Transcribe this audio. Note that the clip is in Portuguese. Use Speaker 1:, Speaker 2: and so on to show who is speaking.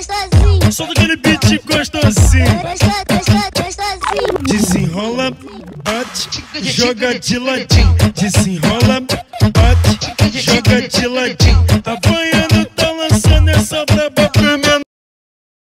Speaker 1: gostosinho.
Speaker 2: Solta aquele beat gostosinho.
Speaker 1: Gostosinho.
Speaker 2: Desenrola, bate, joga de ladinho. Desenrola, bate, joga de ladinho. Tá banhando, tá lançando essa braba pra